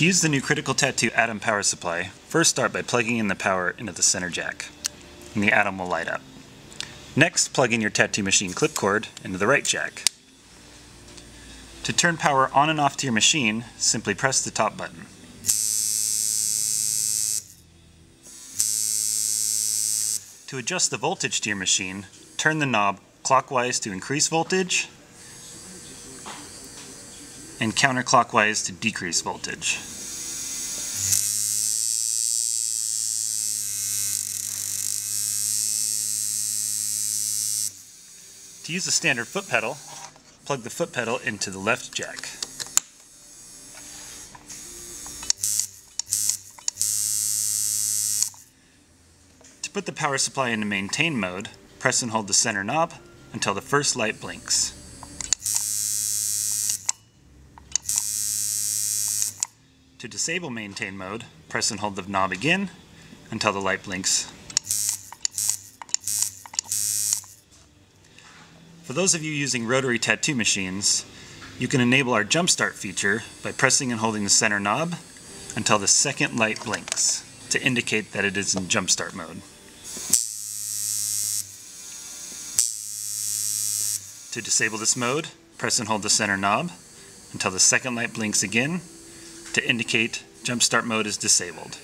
To use the new Critical Tattoo Atom power supply, first start by plugging in the power into the center jack, and the Atom will light up. Next, plug in your tattoo machine clip cord into the right jack. To turn power on and off to your machine, simply press the top button. To adjust the voltage to your machine, turn the knob clockwise to increase voltage and counterclockwise to decrease voltage. To use a standard foot pedal, plug the foot pedal into the left jack. To put the power supply into maintain mode, press and hold the center knob until the first light blinks. To disable maintain mode, press and hold the knob again until the light blinks. For those of you using rotary tattoo machines, you can enable our jumpstart feature by pressing and holding the center knob until the second light blinks to indicate that it is in jumpstart mode. To disable this mode, press and hold the center knob until the second light blinks again to indicate jump start mode is disabled.